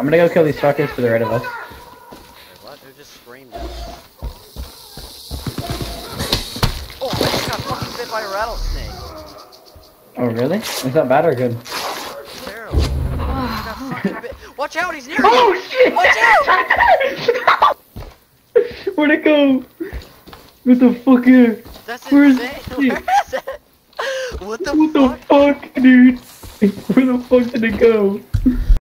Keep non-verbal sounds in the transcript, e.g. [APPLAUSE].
I'm gonna go kill these fuckers to the right of us. What? They're just screaming. Oh, I just got fucking bit by a rattlesnake. Oh, really? Is that bad or good? Terrible. [LAUGHS] Watch out, he's near you! Oh shit! Watch out! [LAUGHS] Where'd it go? What the fuck? is... That's Where's insane. it? Where is it? What the What fuck? What the fuck, dude? [LAUGHS] Where the fuck did it go?